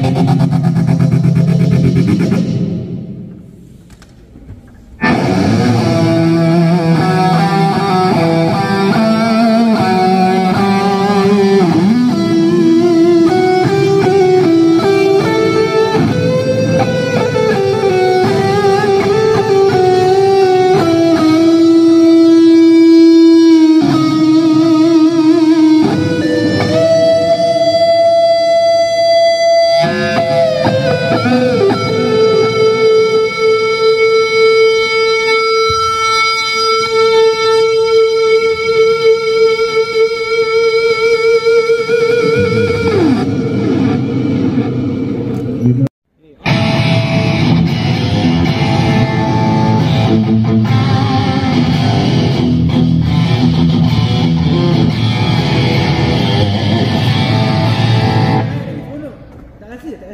Música 自己的。